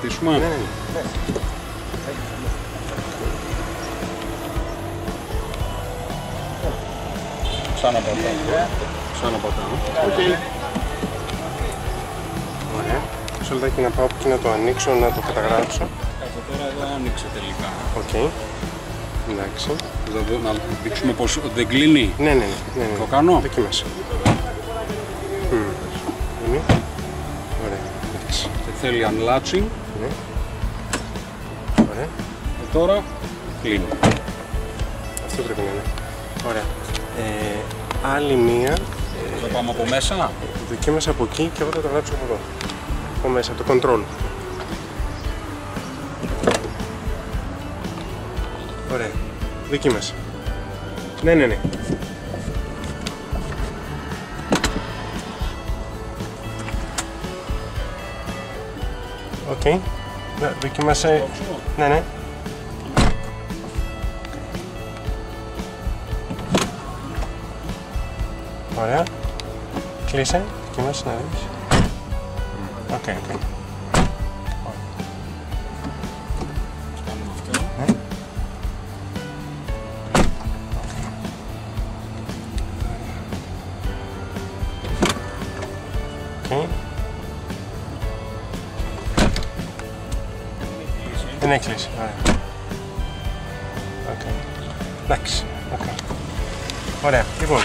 πατήσουμε. Ναι, ναι, ναι. Ξαναπατάω. Ξαναπατάω. Οκ. Ωραία. Μισό λεπτάκι να πάω εκεί να το ανοίξω, να το καταγράψω. Αυτό τώρα εδώ άνοιξε τελικά. Οκ. Εντάξει. Θα δω- να δείξουμε πως δεν κλείνει. Ναι, ναι, ναι. ναι, ναι. Το κάνω; Δοκίμασε. Μμμ. Είναι. Ωραία. Εντάξει. Και θέλει unlatching. Ναι. Ωραία. Και τώρα κλείνει. Αυτό πρέπει να είναι. Ωραία. Ε, άλλη μία. Θα πάμε από μέσα. Δοκίμασα από εκεί και εγώ θα το γράψω από εδώ. Από μέσα, από το control. Ωραία. Δοκίμασε. Ναι, ναι, ναι. Οκ. Ναι, δοκίμασε. Ναι, ναι. Ωραία. Κλείσε. Δοκίμασε να δεις. OK, OK. Κάνουμε αυτό. Ναι. Οκ. Δεν έχει κλείσει. Ωραία. Οκ. Εντάξει. Οκ. Ωραία. Λοιπόν,